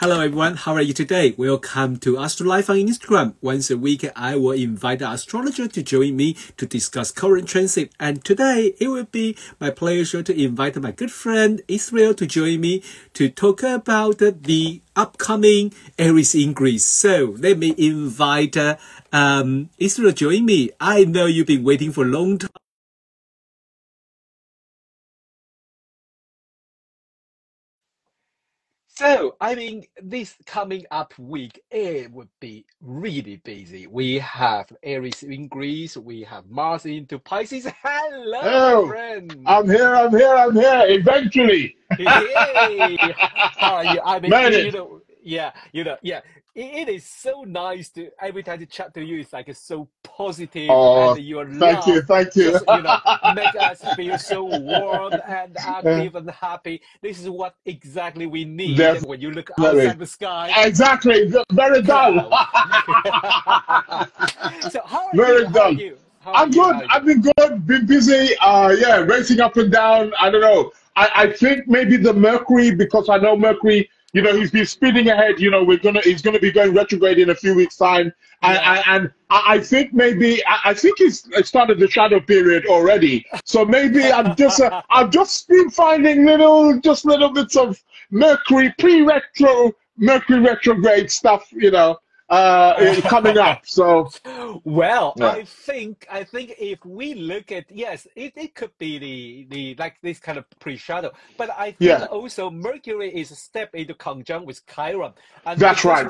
Hello everyone, how are you today? Welcome to Astro Live on Instagram. Once a week, I will invite an astrologer to join me to discuss current transit. And today, it will be my pleasure to invite my good friend Israel to join me to talk about the upcoming Aries ingress. So let me invite uh, um, Israel join me. I know you've been waiting for a long time. So, I mean, this coming up week, it would be really busy. We have Aries ingress, we have Mars into Pisces. Hello, friend. I'm here, I'm here, I'm here, eventually. Hey, how are you? I mean, you know, yeah, you know, yeah. It, is so nice to every time to chat to you. It's like it's so positive, Oh, and your thank you, thank you. just you know make us feel so warm and active and happy. This is what exactly we need when you look outside the sky. Exactly, very done. So how are Very you? How are you? How I'm good. You? I've been good. Been busy. Uh, yeah, racing up and down. I don't know. I, I think maybe the Mercury because I know Mercury. You know, he's been speeding ahead. You know, we're gonna he's gonna be going retrograde in a few weeks' time. And, Yeah. and, and I I think maybe I I think he's started the shadow period already. So maybe I'm just uh, I've just been finding little just little bits of Mercury pre-retro Mercury retrograde stuff. You know, uh, coming up. So Well, yeah, I think I think if we look at yes, it, it could be the the like this kind of pre-shadow, but I think yeah, also Mercury is a step into conjunct with Chiron, and that's right.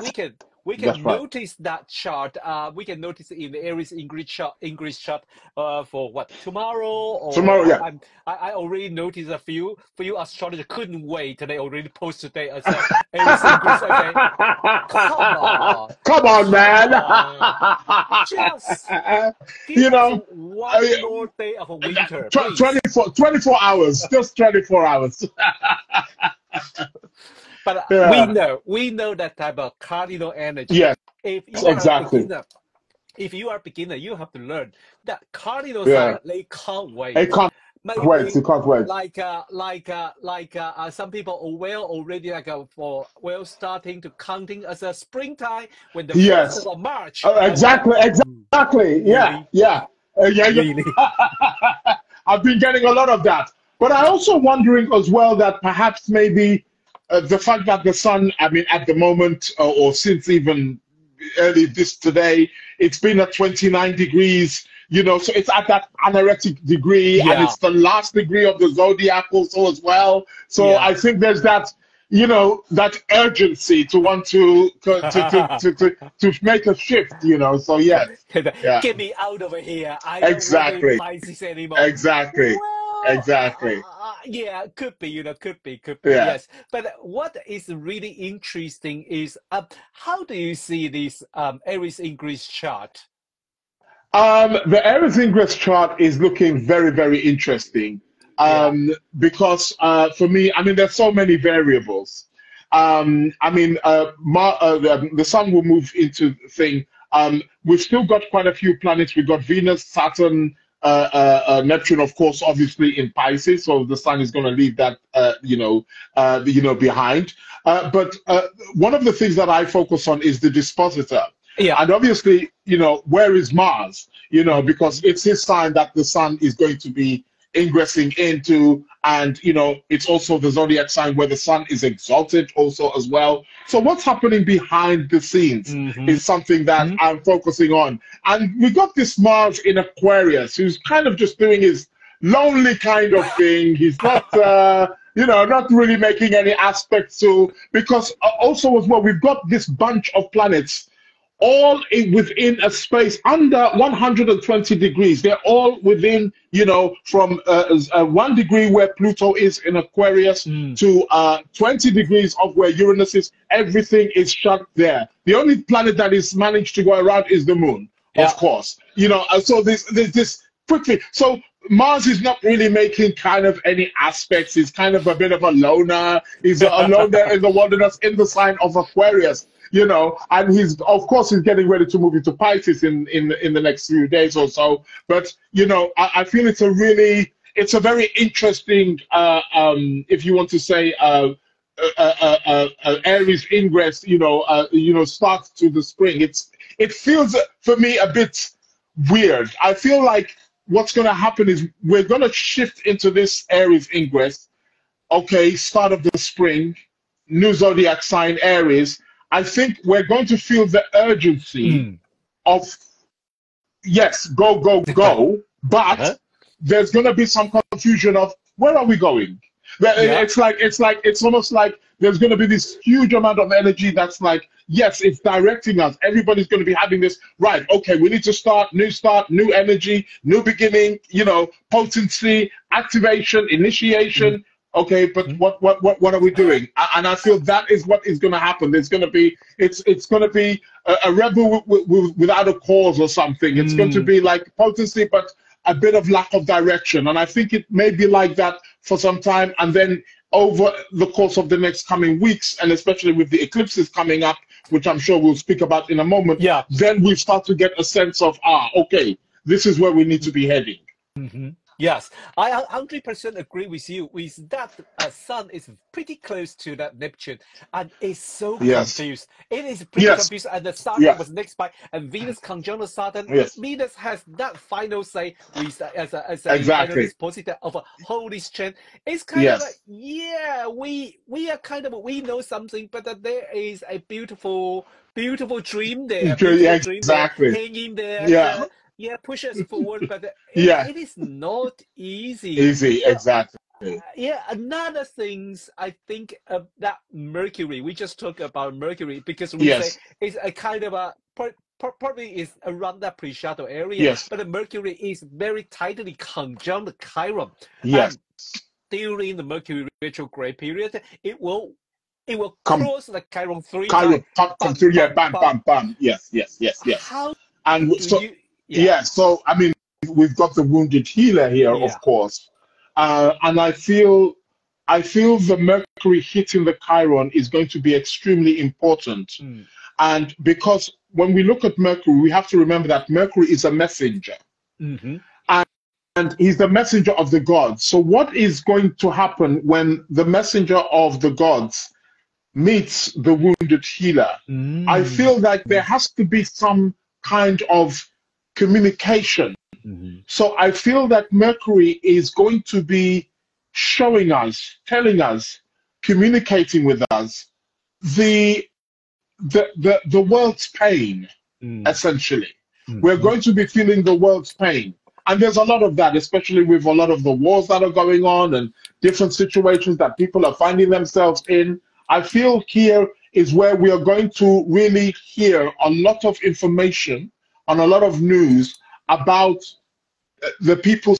We can That's can right. notice that chart, uh, we can notice in the Aries ingress chart, ingress chart, uh, for what tomorrow or Tomorrow, I, yeah. I'm I, already noticed a few few astrologers couldn't wait, they already post today as a Aries ingress. Okay, come on, Come on, man. on. Just you know, one I, more day of a winter, tw- 24, 24 hours, just 24 hours. But uh, we know, we know that type of cardinal energy. Yes, If exactly. beginner, if you are a beginner, you have to learn that cardinal Yeah. sign, they can't wait. can't wait. You can't wait. like uh, like uh, like uh, uh, some people are well already like uh, for well starting to counting as a springtime when the first Yes. of March. Uh, exactly. Exactly. Yeah. really, Yeah. Uh, yeah. Yeah. I've been getting a lot of that. But I also wondering as well that perhaps maybe uh, the fact that the sun, I mean, at the moment, uh, or since even early this today, it's been at 29 degrees, you know, so it's at that anaretic degree and it's the last degree of the zodiac also as well. So yeah. I think there's that, you know, that urgency to want to, to, to, to, to, to, to make a shift, you know. So yes, yeah, Get me out of here. I don't want to exactly, anymore. exactly, Well, exactly. uh, yeah, could be, you know, could be, could be, Yeah. yes. But what is really interesting is uh, how do you see this um, Aries ingress chart? Um, the Aries Ingress chart is looking very, very interesting. Yeah, Um, because uh, for me, I mean, there's so many variables. Um, I mean, uh, Mar- uh, the, the sun will move into the thing. Um, we've still got quite a few planets. We've got Venus, Saturn, uh, uh, uh, Neptune, of course, obviously in Pisces. So the sun is going to leave that, uh, you know, uh, you know, behind. Uh, but uh, one of the things that I focus on is the dispositor. yeah, And obviously, you know, where is Mars? You know, because it's his sign that the sun is going to be ingressing into, and you know, it's also the zodiac sign where the sun is exalted also as well. So what's happening behind the scenes hmm is something that hmm I'm focusing on. And we got this Mars in Aquarius who's kind of just doing his lonely kind of thing. He's not uh you know, not really making any aspects to because uh, also as well, we've got this bunch of planets all in, within a space under 120 degrees. They're all within, you know, from uh, uh, one degree where Pluto is in Aquarius mm, to uh, 20 degrees of where Uranus is. Everything is shut there. The only planet that is managed to go around is the moon, of course. You know, uh, so this, this, this quickly. So Mars is not really making kind of any aspects. He's kind of a bit of a loner. He's a loner in the wilderness in the sign of Aquarius you know, and he's of course he's getting ready to move into Pisces in in in the next few days or so. But you know, I, I feel it's a really it's a very interesting, uh, um, if you want to say, uh, uh, uh, uh, uh, Aries ingress, you know, uh, you know, start to the spring. It's it feels for me a bit weird. I feel like what's going to happen is we're going to shift into this Aries ingress. Okay, start of the spring, new zodiac sign Aries. I think we're going to feel the urgency Mm. of yes, go, go, go, but Uh-huh. there's going to be some confusion of where are we going. Yeah. It's like it's like it's almost like there's going to be this huge amount of energy that's like yes, it's directing us. Everybody's going to be having this right. Okay, we need to start new start, new energy, new beginning. You know, potency, activation, initiation. Okay, but hmm? what, what what what are we doing? And I feel that is what is going to happen. There's going to be it's it's going to be a, a rebel w- w- without a cause or something. It's going to hmm. be like potency, but a bit of lack of direction. And I think it may be like that for some time. And then over the course of the next coming weeks, and especially with the eclipses coming up, which I'm sure we'll speak about in a moment, Yeah. then we start to get a sense of ah, okay, this is where we need to be heading. Mm-hmm. Yes, I a- 100% agree with you. With that, uh, Sun is pretty close to that Neptune, and is so Yes. confused. It is pretty Yes. confused, and the Saturn Yeah. was next by, and Venus conjunct Saturn. Yes. Venus has that final say with uh, as a as a Exactly. dispositor of a holy strength. It's kind Yes. of like yeah, we we are kind of we know something, but that there is a beautiful beautiful dream there, beautiful dream there, exactly. hanging there. Yeah. Uh, yeah, push us forward, but uh, Yeah. it is not easy. Easy, exactly. Yeah, another things I think of that Mercury. We just talked about Mercury because we Yes. say it's a kind of a pro- pro- probably is around that pre-shadow area. Yes. But Mercury is very tightly conjunct Chiron. Yes. And during the Mercury retrograde period, it will it will Come- cross the Chiron three Kind times. of come, through, yeah, bam, bam, bam. Yes, yes, yes, yes. How And do so, you? Yeah. so I mean, we've got the wounded healer here, Yeah. of course, uh, and I feel, I feel the Mercury hitting the Chiron is going to be extremely important, Mm, and because when we look at Mercury, we have to remember that Mercury is a messenger, mhm, and he's the messenger of the gods. So, what is going to happen when the messenger of the gods meets the wounded healer? I mm, feel like there has to be some kind of communication. mhm, So I feel that Mercury is going to be showing us, telling us, communicating with us the the the, the world's pain, mm, essentially. mhm. We're going to be feeling the world's pain. And there's a lot of that, especially with a lot of the wars that are going on and different situations that people are finding themselves in. I feel here is where we are going to really hear a lot of information and a lot of news about uh, the people's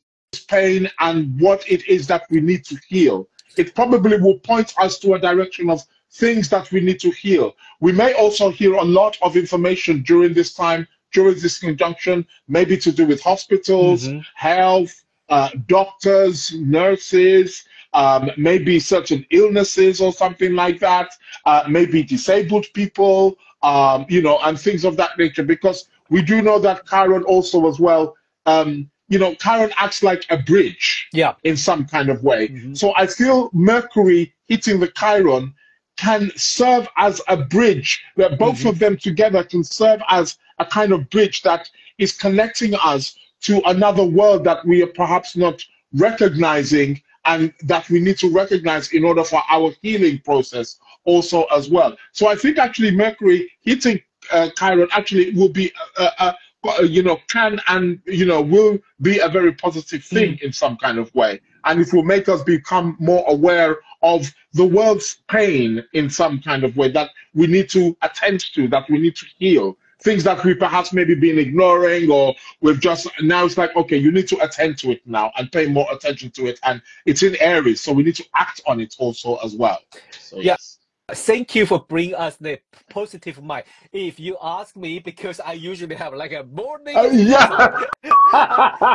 pain and what it is that we need to heal. It probably will point us to a direction of things that we need to heal. We may also hear a lot of information during this time, during this conjunction, maybe to do with hospitals, Mhm. health, uh, doctors, nurses, um, maybe certain illnesses or something like that, uh, maybe disabled people, um, you know, and things of that nature. Because we do know that Chiron also, as well, um, you know, Chiron acts like a bridge Yeah. in some kind of way. Mhm. So I feel Mercury hitting the Chiron can serve as a bridge, that both of them together can serve as a kind of bridge that is connecting us to another world that we are perhaps not recognizing and that we need to recognize in order for our healing process also as well. So I think actually Mercury hitting uh, Chiron actually will be uh, uh, uh, you know, can and you know will be a very positive thing in some kind of way, and it will make us become more aware of the world's pain in some kind of way that we need to attend to, that we need to heal. Things that we perhaps maybe been ignoring, or we've just now it's like, okay, you need to attend to it now and pay more attention to it, and it's in Aries, so we need to act on it also as well. So, Yeah. yes. Thank you for bringing us the positive mind. If you ask me, because I usually have like a morning. Uh, yeah.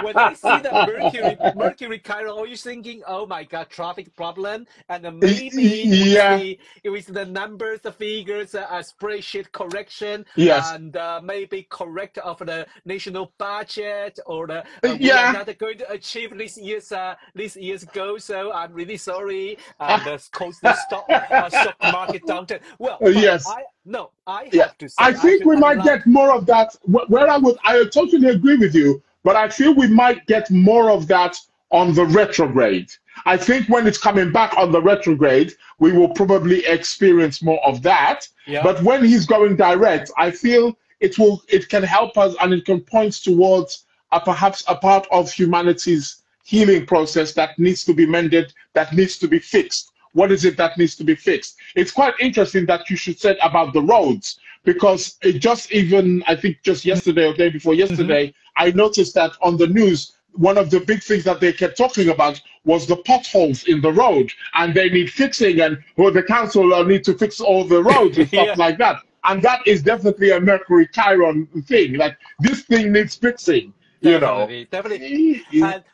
when I see the Mercury, Mercury Chiron, always thinking, oh my God, traffic problem. And maybe yeah. with, the, with the numbers, the figures, uh, a spreadsheet correction. Yes. And uh, maybe correct of the national budget or the, uh, yeah. not going to achieve this year's, uh, this year's goal. So I'm really sorry. And uh, the stock, uh, stock market downturn. Well, uh, yes. I, no, I yeah. have to say. I think I we might get more of that. Where I would, I totally agree with you, but I feel we might get more of that on the retrograde. I think when it's coming back on the retrograde, we will probably experience more of that. Yeah. But when he's going direct, I feel it will, it can help us and it can point towards a, perhaps a part of humanity's healing process that needs to be mended, that needs to be fixed. What is it that needs to be fixed? It's quite interesting that you should say about the roads because it just even, I think just yesterday or day before mm-hmm. yesterday, mm-hmm. I noticed that on the news, one of the big things that they kept talking about was the potholes in the road and they need fixing and well, the council uh, need to fix all the roads and stuff yeah. like that. And that is definitely a Mercury Chiron thing. Like this thing needs fixing, you definitely, know. Definitely. Eh, eh. And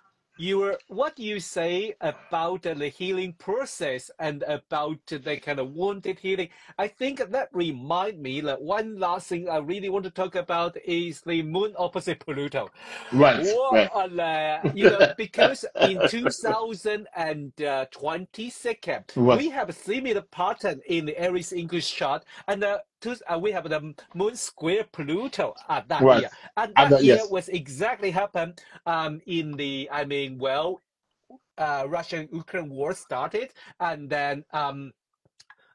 you were what you say about the healing process and about the kind of wounded healing i think that remind me that one last thing i really want to talk about is the moon opposite pluto right, What, right. Uh, you know because in 2022 we have a similar pattern in the aries ingress chart and uh, uh, we have the moon square Pluto uh, that right. year, and that and, year yes. was exactly happened um, in the. I mean, well, uh, Russian-Ukraine war started, and then um,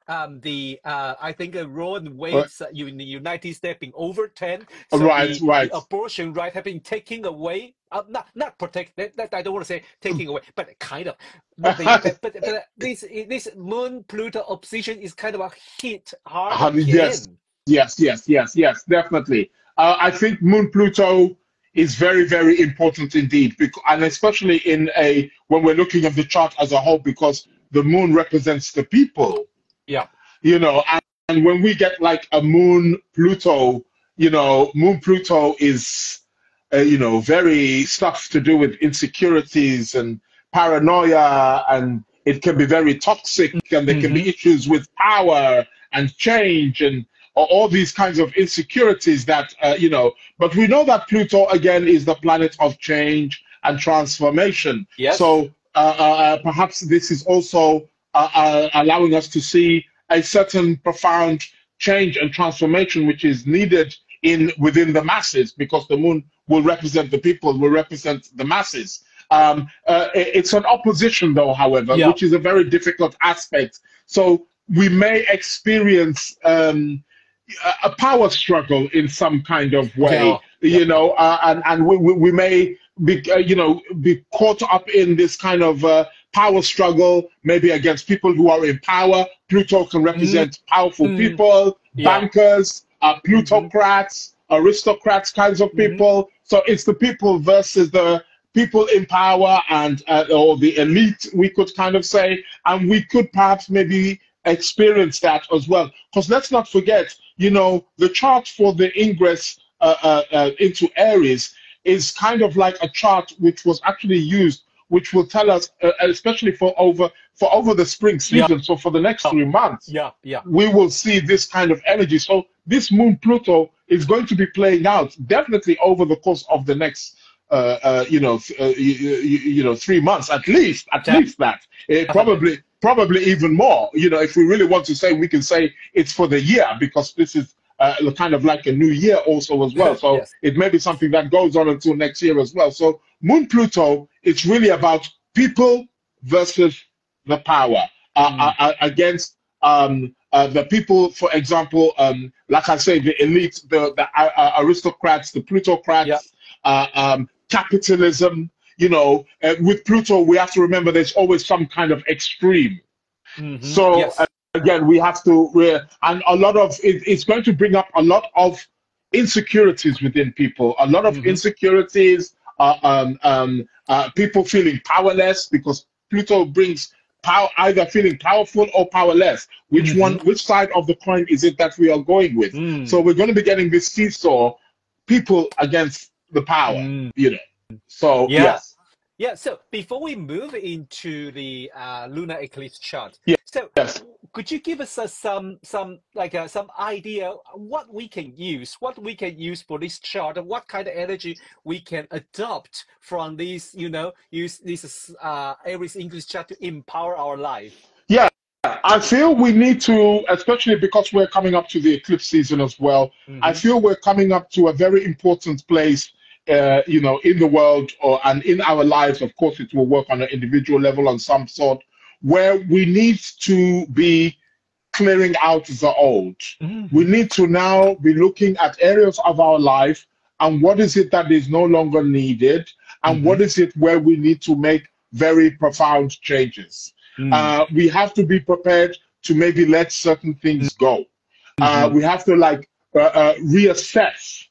um, the uh, I think uh, Roe and uh, in the United States being overturned. So right, the, right. The abortion right have been taken away. Uh, not not protected. I don't want to say taking away, but kind of. But, the, but, but, but, this this Moon Pluto opposition is kind of a hit hard. yes, yes, yes, yes, yes, definitely. Uh, I think Moon Pluto is very very important indeed, because, and especially in a when we're looking at the chart as a whole, because the Moon represents the people yeah. You know, and, and when we get like a moon Pluto, you know, moon Pluto is, uh, you know, very stuff to do with insecurities and paranoia, and it can be very toxic, and there mm-hmm. can be mm-hmm. issues with power and change and all these kinds of insecurities that, uh, you know, but we know that Pluto, again, is the planet of change and transformation. Yes. So uh, uh, perhaps this is also uh, allowing us to see a certain profound change and transformation which is needed in within the masses because the moon will represent the people, will represent the masses. Um, uh, it's an opposition, though, however, yeah. which is a very difficult aspect. So we may experience um, a power struggle in some kind of way, yeah. you yeah. know, uh, and and we, we may be, uh, you know, be caught up in this kind of uh, power struggle, maybe against people who are in power. Pluto can represent mm. powerful mm. people, yeah. bankers, uh, plutocrats, mm-hmm. aristocrats, kinds of mm-hmm. people. So it's the people versus the people in power and uh, or the elite, we could kind of say, and we could perhaps maybe experience that as well. Because let's not forget, you know, the chart for the ingress uh, uh, uh into Aries is kind of like a chart which was actually used which will tell us, uh, especially for over for over the spring season, yeah. so for the next three months, yeah, yeah, we will see this kind of energy. So this Moon Pluto is going to be playing out definitely over the course of the next. Uh, uh, you know, uh, you, you, you, know, three months at least, at yeah. least that. It probably, probably even more. You know, if we really want to say, we can say it's for the year because this is uh, kind of like a new year also as well. So yes. it may be something that goes on until next year as well. So Moon Pluto, it's really about people versus the power uh, mm. uh, against um, uh, the people, for example, um, like I say, the elite, the, the uh, uh, aristocrats, the plutocrats, yeah. um, capitalism. You know, with Pluto, we have to remember there's always some kind of extreme. Mm-hmm. So yes. again, we have to, and a lot of it, it's going to bring up a lot of insecurities within people, a lot of mm-hmm. insecurities, uh, um, um, uh, people feeling powerless because Pluto brings power, either feeling powerful or powerless. Which Mhm. one, which side of the coin is it that we are going with? Mm. So we're going to be getting this seesaw, people against the power, Mm. you know. So Yeah. yes, Yeah, so before we move into the uh, lunar eclipse chart, Yeah, so yes. Could you give us uh, some some like uh, some idea what we can use, what we can use for this chart, and what kind of energy we can adopt from these, you know, use this uh, Aries ingress chart to empower our life? Yeah, I feel we need to, especially because we're coming up to the eclipse season as well. I Mhm. feel we're coming up to a very important place, uh, you know, in the world or and in our lives. Of course, it will work on an individual level on some sort, where we need to be clearing out the old. Mhm. We need to now be looking at areas of our life and what is it that is no longer needed, and what is it where we need to make very profound changes. Mm. Uh, we have to be prepared to maybe let certain things go. Uh, Mhm. we have to like uh, uh, reassess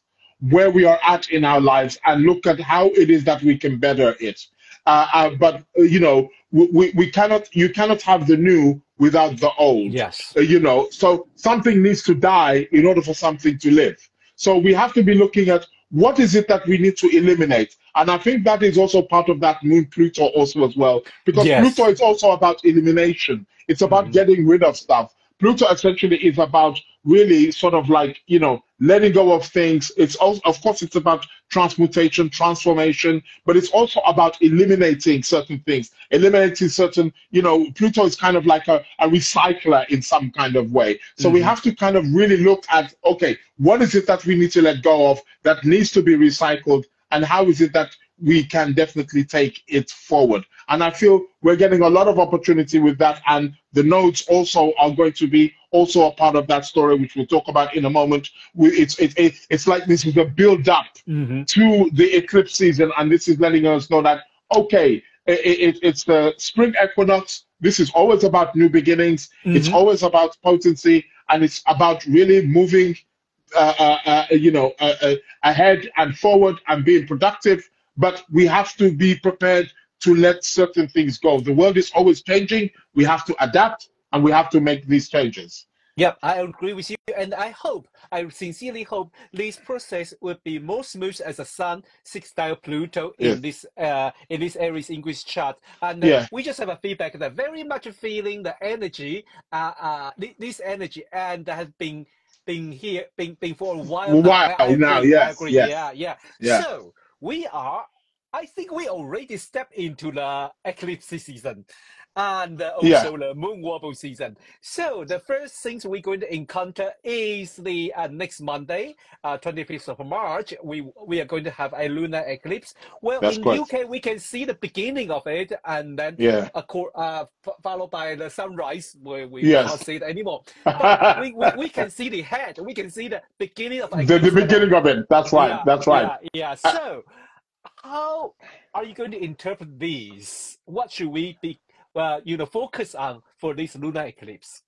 where we are at in our lives and look at how it is that we can better it. Uh, uh, but you know, we, we, cannot. You cannot have the new without the old. Yes. Uh, you know, so something needs to die in order for something to live. So we have to be looking at what is it that we need to eliminate. And I think that is also part of that moon Pluto also as well, because Yes. Pluto is also about elimination. It's about Mhm. getting rid of stuff. Pluto essentially is about really sort of like, you know, letting go of things. It's also, of course, it's about transmutation, transformation, but it's also about eliminating certain things, eliminating certain, you know, Pluto is kind of like a, a recycler in some kind of way. So we Mhm. have to kind of really look at, okay, what is it that we need to let go of that needs to be recycled? And how is it that we can definitely take it forward? And I feel we're getting a lot of opportunity with that. And the nodes also are going to be also a part of that story, which we'll talk about in a moment. We, it's, it, it, it's like this is a build up Mhm. to the eclipse season, and this is letting us know that okay, it, it, it's the spring equinox. This is always about new beginnings. It's Mhm. always about potency, and it's about really moving, uh, uh, uh, you know, uh, uh, ahead and forward and being productive. But we have to be prepared to let certain things go. The world is always changing. We have to adapt, and we have to make these changes. Yeah, I agree with you, and I hope, I sincerely hope, this process will be more smooth as the Sun sextile Pluto in Yes. this uh in this Aries ingress chart, and uh, Yeah. we just have a feedback that very much feeling the energy, uh, uh, this energy, and that has been been here, been been for a while. now. I now, I yes, agree. yes. Yeah, yeah. Yeah. So we are. I think we already stepped into the eclipse season and uh, Yeah. also the moon wobble season. So the first things we're going to encounter is the uh, next Monday, uh, 25th of March. We we are going to have a lunar eclipse. Well, That's in correct. UK we can see the beginning of it, and then Yeah. uh, f- followed by the sunrise where we Yes. can't see it anymore. But we, we, we can see the head. We can see the beginning of the, the beginning of it. That's right. Yeah, That's right. Yeah, yeah. So, how are you going to interpret these? What should we be, uh, you know, focus on for this lunar eclipse?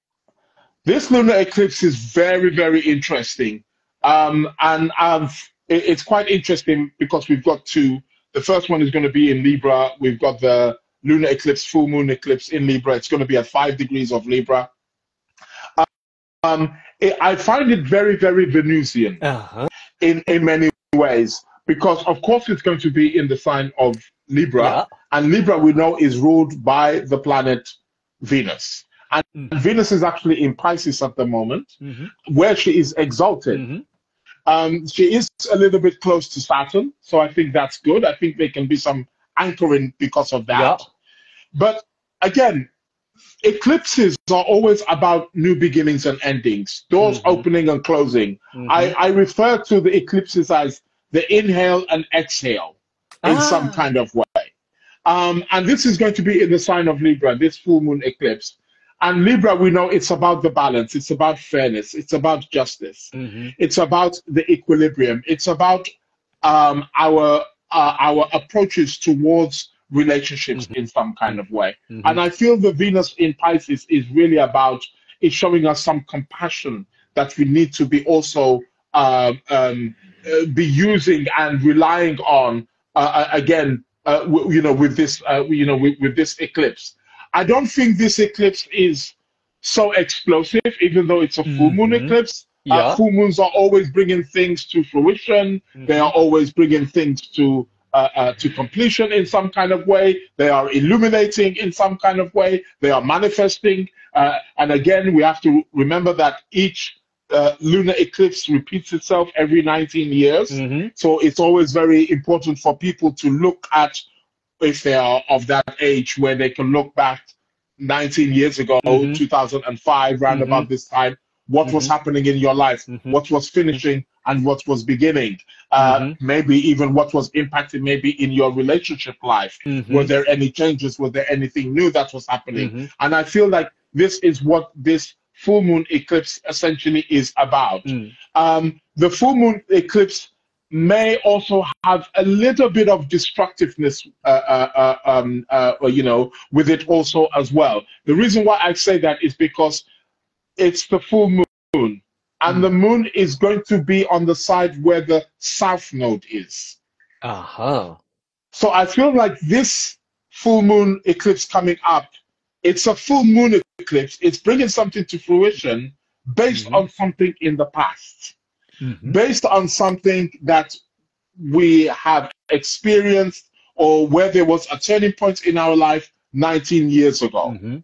This lunar eclipse is very, very interesting. Um, and I've, it's quite interesting because we've got two. The first one is going to be in Libra. We've got the lunar eclipse, full moon eclipse in Libra. It's going to be at five degrees of Libra. Um, it, I find it very, very Venusian Uh-huh. in, in many ways because, of course, it's going to be in the sign of Libra. Yeah. And Libra, we know, is ruled by the planet Venus. And Mhm. Venus is actually in Pisces at the moment, Mhm. where she is exalted. Mhm. Um, she is a little bit close to Saturn, so I think that's good. I think there can be some anchoring because of that. Yeah. But again, eclipses are always about new beginnings and endings, doors Mhm. opening and closing. I, I refer to the eclipses as the inhale and exhale in some Ah. kind of way. Um, and this is going to be in the sign of Libra, this full moon eclipse. And Libra, we know it's about the balance, it's about fairness, it's about justice, Mhm. it's about the equilibrium, it's about um, our uh, our approaches towards relationships in some kind of way. Mhm. And I feel the Venus in Pisces is really about is showing us some compassion that we need to be also um, um, uh, be using and relying on uh, uh, again. Uh, w- you know, with this, uh, you know, with, with this eclipse. I don't think this eclipse is so explosive, even though it's a full moon Mhm. eclipse. Yeah. Uh, full moons are always bringing things to fruition. They are always bringing things to uh, uh, to completion in some kind of way. They are illuminating in some kind of way. They are manifesting. Uh, and again, we have to remember that each uh, lunar eclipse repeats itself every 19 years. Mhm. So it's always very important for people to look at if they are of that age where they can look back 19 years ago, Mhm. 2005, round Mhm. about this time, what was Mhm. happening in your life, Mhm. what was finishing and what was beginning, uh, maybe even what was impacted maybe in your relationship life. Were there any changes? Was there anything new that was happening? And I feel like this is what this full moon eclipse essentially is about. Mm. Um, the full moon eclipse may also have a little bit of destructiveness, uh, uh, uh, um, uh, you know, with it also as well. The reason why I say that is because it's the full moon, and Mm. the moon is going to be on the side where the south node is. Uh-huh. So I feel like this full moon eclipse coming up, it's a full moon eclipse. It's bringing something to fruition based Mhm. on something in the past, Mhm. based on something that we have experienced or where there was a turning point in our life 19 years ago. Mhm.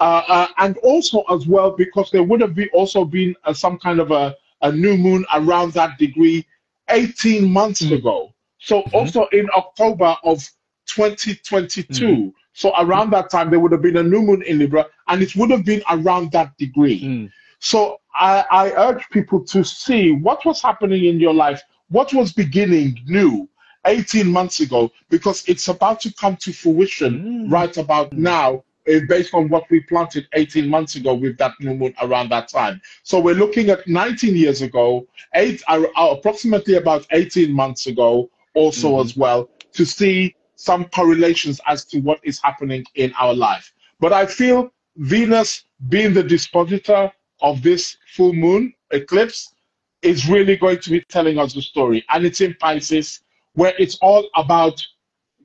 Uh, uh, and also as well because there would have been also been uh, some kind of a, a new moon around that degree 18 months Mm. ago. So Mhm. also in October of 2022. So around that time there would have been a new moon in Libra, and it would have been around that degree. Mm. So I, I urge people to see what was happening in your life, what was beginning new 18 months ago, because it's about to come to fruition Mm. right about now, eh, based on what we planted 18 months ago with that new moon around that time. So we're looking at 19 years ago, eight uh, approximately about 18 months ago, also Mhm. as well, to see some correlations as to what is happening in our life. But I feel Venus being the dispositor of this full moon eclipse is really going to be telling us the story. And it's in Pisces, where it's all about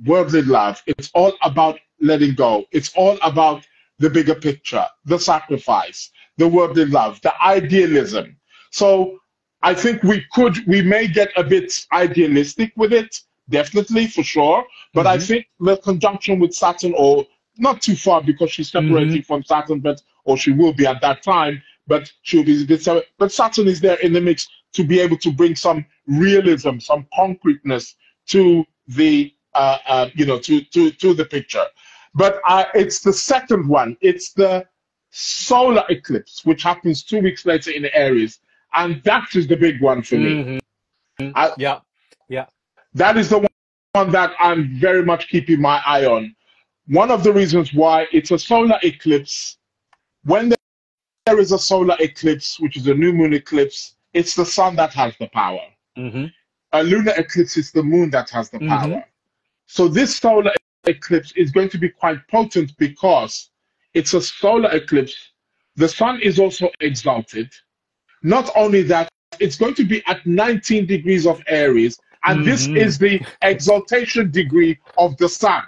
worldly love. It's all about letting go. It's all about the bigger picture, the sacrifice, the worldly love, the idealism. So I think we could, we may get a bit idealistic with it, definitely for sure. But I Mhm. think the conjunction with Saturn, or not too far because she's separating from Saturn, but or she will be at that time, but she'll be. But Saturn is there in the mix to be able to bring some realism, some concreteness to the uh, uh, you know to to to the picture. But uh, it's the second one. It's the solar eclipse, which happens two weeks later in Aries, and that is the big one for me. Mhm. I- Yeah. That is the one that I'm very much keeping my eye on. One of the reasons why it's a solar eclipse, when there is a solar eclipse, which is a new moon eclipse, it's the sun that has the power. Mhm. A lunar eclipse is the moon that has the Mhm. power. So this solar eclipse is going to be quite potent because it's a solar eclipse. The sun is also exalted. Not only that, it's going to be at 19 degrees of Aries, and this Mhm. is the exaltation degree of the sun.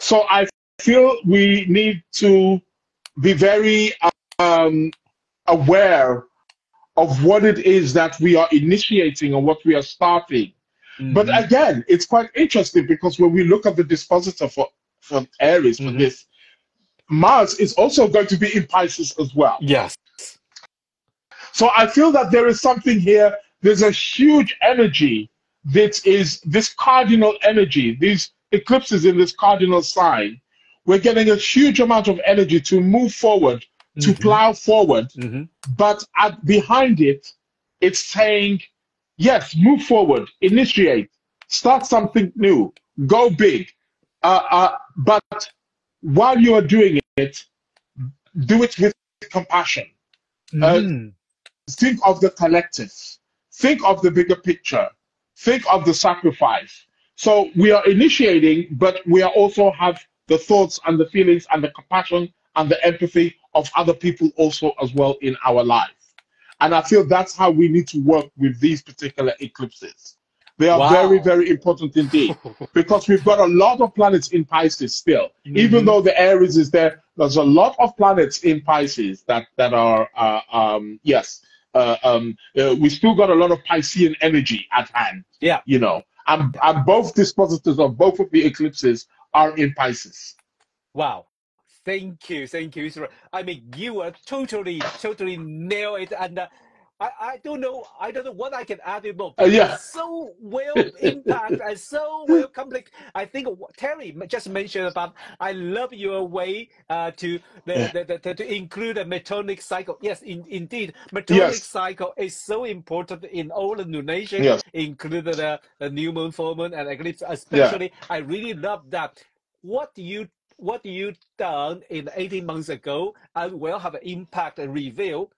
So I feel we need to be very um, aware of what it is that we are initiating and what we are starting. But Mhm. again, it's quite interesting because when we look at the dispositor for, for Aries for Mhm. this, Mars is also going to be in Pisces as well. yes. So I feel that there is something here. There's a huge energy that is this cardinal energy, these eclipses in this cardinal sign. We're getting a huge amount of energy to move forward, to Mhm. plow forward. Mhm. But at, behind it, it's saying, yes, move forward, initiate, start something new, go big. Uh, uh, but while you are doing it, do it with compassion Uh, Mm. think of the collective, think of the bigger picture, think of the sacrifice. So we are initiating, but we are also have the thoughts and the feelings and the compassion and the empathy of other people also as well in our life. And I feel that's how we need to work with these particular eclipses. They are Wow. very, very important indeed because we've got a lot of planets in Pisces still. Even Mhm. though the Aries is there, there's a lot of planets in Pisces that that are uh, um, yes. Uh, um, uh, we still got a lot of Piscean energy at hand. Yeah. You know, and, and both dispositors of both of the eclipses are in Pisces. Wow. Thank you. Thank you. Israel. I mean, you are totally, totally nail it. And uh, I, I don't know, I don't know what I can add more. Uh, yeah. It's So well impact and so well complex. I think Terry just mentioned about, I love your way uh, to the, Yeah. the, the, to- include a metonic cycle. Yes, in, indeed, metonic Yes. cycle is so important in all the lunation, Yes. including the, the new moon, full moon, and eclipse. Especially, I really love that. What you what you done in 18 months ago and will have an impact and reveal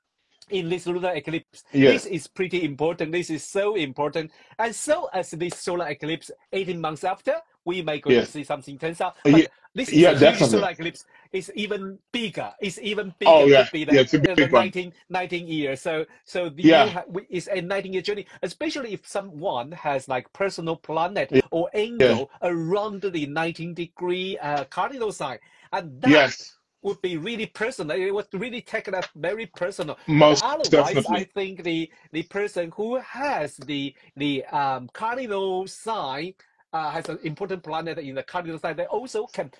in this lunar eclipse. Yes. This is pretty important. This is so important. And so as this solar eclipse 18 months after, we may go Yes. to see something turns out. But yeah, this is yeah, a definitely. solar eclipse. It's even bigger. It's even bigger. Oh, yeah. The, Yeah, it's a big one. 19, 19 years. So so the Yeah. it's a 19 year journey, especially if someone has like personal planet Yeah. or angle around the 19 degree uh, cardinal sign. And that Yes. Would be really personal. It would really take that very personal. Most Otherwise, definitely. I think the the person who has the the um, cardinal sign uh, has an important planet in the cardinal sign. They also can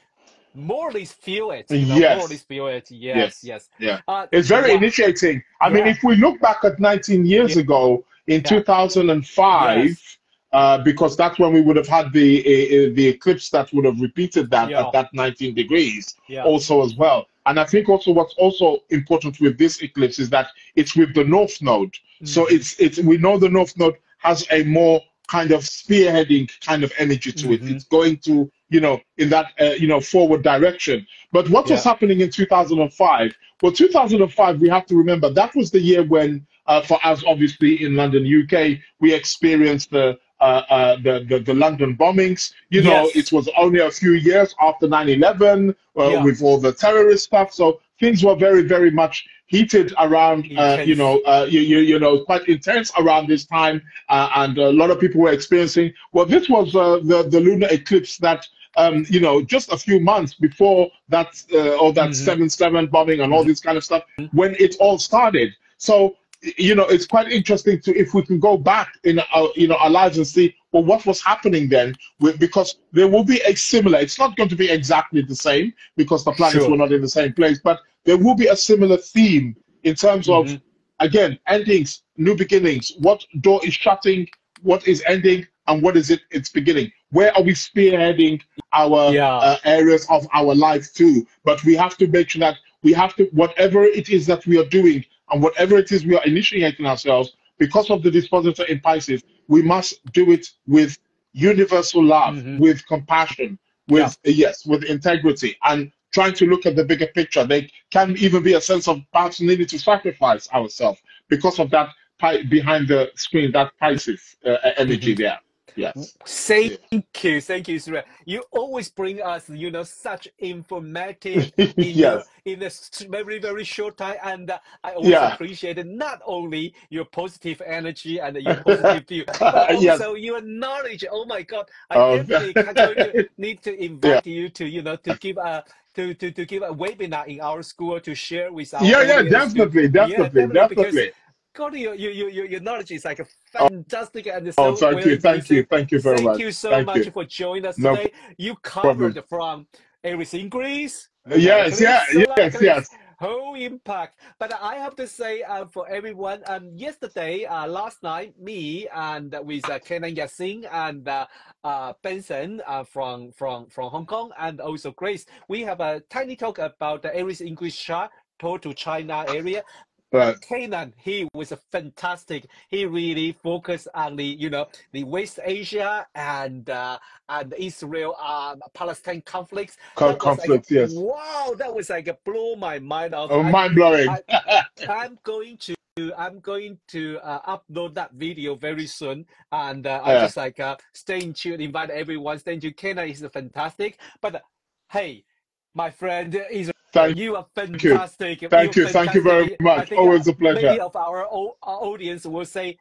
morally feel it. You know, Yes. morally feel it. Yes, Yes. yes. Yeah. Uh, It's very wow. initiating. I mean, if we look back at 19 years Yeah. ago in Yeah. 2005, Yes. Uh, because that's when we would have had the uh, the eclipse that would have repeated that Yeah. at that 19 degrees Yeah. also as well. And I think also what's also important with this eclipse is that it's with the north node. So Mhm. it's it's we know the north node has a more kind of spearheading kind of energy to it. Mhm. It's going to you know in that uh, you know forward direction. But what was happening in 2005? Well, 2005 we have to remember that was the year when uh, for us obviously in London, UK, we experienced the uh, uh, the, the the London bombings. You know, Yes. it was only a few years after 9/11 uh, Yeah. with all the terrorist stuff. So things were very, very much heated around. Uh, you know, uh, you, you you know, quite intense around this time, uh, and a lot of people were experiencing. Well, this was uh, the the lunar eclipse that. Um, you know, just a few months before that, uh, or that Mhm. seven seven bombing and all this kind of stuff, when it all started. So you know, it's quite interesting to if we can go back in our you know our lives and see well what was happening then, with, because there will be a similar. It's not going to be exactly the same because the planets Sure. were not in the same place, but there will be a similar theme in terms of Mhm. again endings, new beginnings. What door is shutting? What is ending? And what is it? It's beginning. Where are we spearheading our Yeah. uh, areas of our life to? But we have to make sure that we have to whatever it is that we are doing and whatever it is we are initiating ourselves because of the dispositor in Pisces, we must do it with universal love, Mhm. with compassion, with yes, with integrity, and trying to look at the bigger picture. There can even be a sense of perhaps needing to sacrifice ourselves because of that pi- behind the screen, that Pisces uh, energy Mm-hmm. there. Yes. Thank you, thank you, Israel. You always bring us, you know, such informative in your, yes. in a very very short time, and uh, I always Yeah. appreciate not only your positive energy and your positive view, but Yes. also your knowledge. Oh my God, I Oh, definitely need to invite you to, you know, to give a. To, to, to give a webinar in our school to share with our Yeah, yeah, to- definitely, yeah, definitely, definitely, definitely. God, your, your, your, your knowledge is like a fantastic and so Oh, thank well you, thank you, thank you very Thank much. Thank you so Thank much you. for joining us No today. You problem. covered from everything ingress, Yes, yeah, yes, eclipse, yes. whole impact. But I have to say, uh, for everyone, um, yesterday, uh, last night, me and with uh, Kenan Yassin and uh, uh, Benson uh, from from from Hong Kong, and also Grace, we have a tiny talk about the Aries ingress chart tour to China area. Right. Canaan, he was a fantastic. He really focused on the, you know, the West Asia and uh, and Israel um, Palestine conflicts. Co- That was like, conflict, yes. wow, that was like a blow my mind off. Oh, I- mind blowing. I- I'm going to I'm going to uh, upload that video very soon, and uh, I just like uh, stay in tune, invite everyone. Stay in tune. Canaan is fantastic, but uh, hey, my friend Israel. Thank You are you. fantastic. Thank You're you. Thank you very much. Always a pleasure. Many of our, au- our audience will say,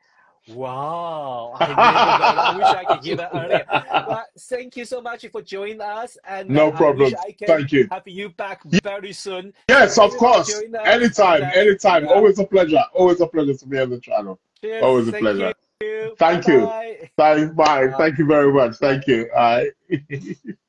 Wow, I, I wish I could hear that earlier. But thank you so much for joining us, and no uh, problem. I I Thank you. Have you back very soon. Yes, of you course. Anytime, And, uh, anytime. yeah. Always a pleasure. Always a pleasure to be on the channel. Cheers. Always a Thank pleasure. You. Thank you. Bye-bye. Thank, bye. Bye. Thank you very much. Thank you. All right.